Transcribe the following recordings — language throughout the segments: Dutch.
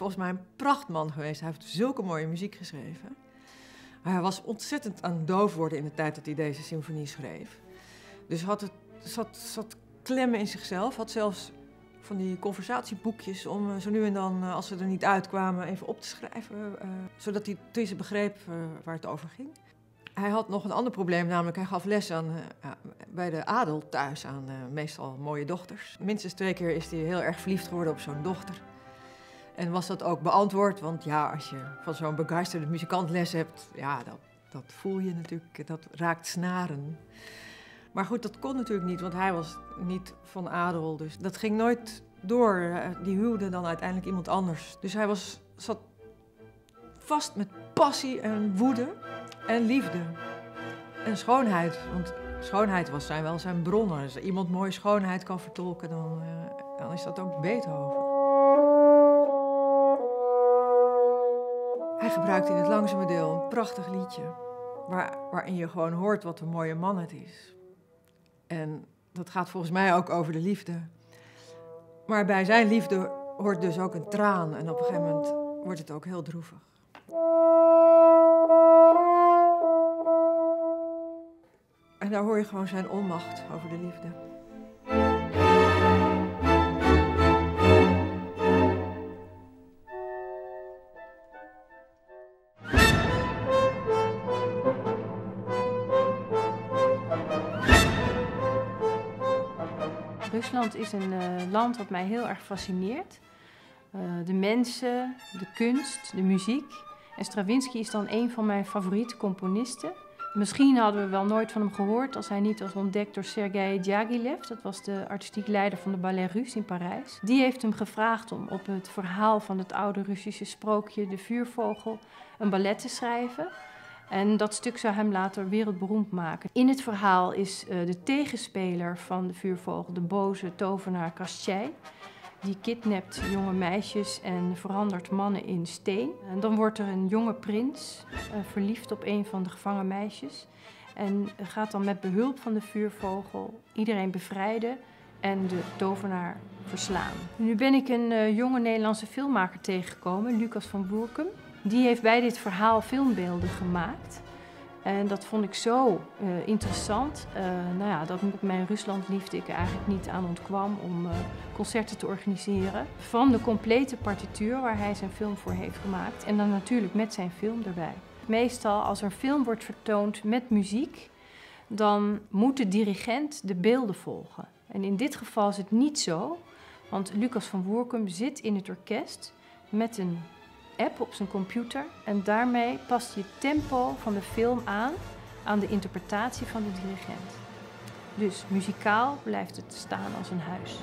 Volgens mij een prachtman geweest. Hij heeft zulke mooie muziek geschreven. Maar hij was ontzettend aan doof worden in de tijd dat hij deze symfonie schreef. Dus had het, zat, zat klemmen in zichzelf. Had zelfs van die conversatieboekjes om eh, zo nu en dan, eh, als ze er niet uitkwamen, even op te schrijven. Uh, zodat hij tussen begreep waar het over ging. Hij had nog een ander probleem, namelijk hij gaf les aan, bij de adel thuis aan meestal mooie dochters. Minstens twee keer is hij heel erg verliefd geworden op zo'n dochter. En was dat ook beantwoord? Want ja, als je van zo'n begeisterde muzikant les hebt, ja, dat, dat voel je natuurlijk, dat raakt snaren. Maar goed, dat kon natuurlijk niet, want hij was niet van adel. Dus dat ging nooit door. Die huwde dan uiteindelijk iemand anders. Dus hij was, zat vast met passie en woede en liefde. En schoonheid. Want schoonheid was zijn wel zijn bronnen. Als iemand mooie schoonheid kan vertolken, dan, uh, dan is dat ook Beethoven. Hij gebruikt in het langzame deel een prachtig liedje. Waar, waarin je gewoon hoort wat een mooie man het is. En dat gaat volgens mij ook over de liefde. Maar bij zijn liefde hoort dus ook een traan. En op een gegeven moment wordt het ook heel droevig. En daar hoor je gewoon zijn onmacht over de liefde. Rusland is een uh, land wat mij heel erg fascineert. Uh, de mensen, de kunst, de muziek. En Stravinsky is dan een van mijn favoriete componisten. Misschien hadden we wel nooit van hem gehoord als hij niet was ontdekt door Sergei Diaghilev. Dat was de artistiek leider van de Ballet Russe in Parijs. Die heeft hem gevraagd om op het verhaal van het oude Russische sprookje De Vuurvogel een ballet te schrijven. En dat stuk zou hem later wereldberoemd maken. In het verhaal is uh, de tegenspeler van de vuurvogel de boze tovenaar Kastjei. Die kidnapt jonge meisjes en verandert mannen in steen. En dan wordt er een jonge prins uh, verliefd op een van de gevangen meisjes. En gaat dan met behulp van de vuurvogel iedereen bevrijden en de tovenaar verslaan. Nu ben ik een uh, jonge Nederlandse filmmaker tegengekomen, Lucas van Boerkum. Die heeft bij dit verhaal filmbeelden gemaakt. En dat vond ik zo uh, interessant. Uh, nou ja, dat met mijn Ruslandliefde ik eigenlijk niet aan ontkwam om uh, concerten te organiseren. Van de complete partituur waar hij zijn film voor heeft gemaakt. En dan natuurlijk met zijn film erbij. Meestal als er een film wordt vertoond met muziek, dan moet de dirigent de beelden volgen. En in dit geval is het niet zo, want Lucas van Woerkum zit in het orkest met een app op zijn computer en daarmee past je tempo van de film aan aan de interpretatie van de dirigent. Dus muzikaal blijft het staan als een huis.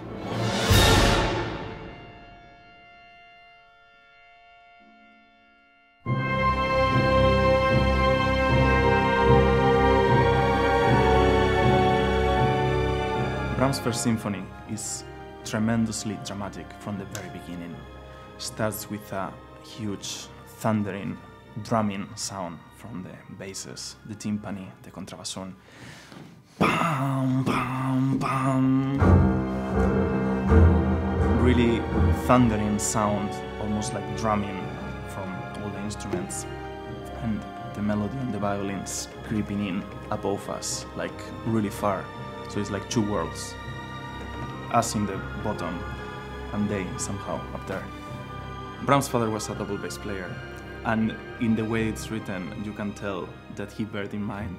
Brahms' First Symphony is tremendously dramatic from the very beginning. Starts with a huge thundering drumming sound from the basses, the timpani, the contrabasson. Bam, bam, bam. Really thundering sound, almost like drumming from all the instruments. And the melody on the violins creeping in above us, like really far. So it's like two worlds. Us in the bottom, and they somehow up there. Brahms' father was a double bass player, and in the way it's written, you can tell that he bear in mind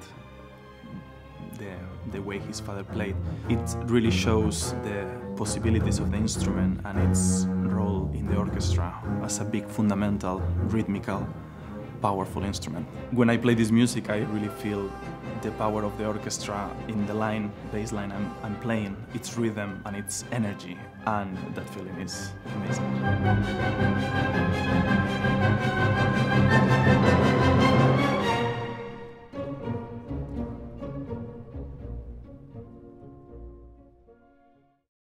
the, the way his father played. It really shows the possibilities of the instrument and its role in the orchestra as a big fundamental, rhythmical, powerful instrument. When I play this music, I really feel the power of the orchestra in the line, bass line I'm, I'm playing, its rhythm and its energy, and that feeling is amazing.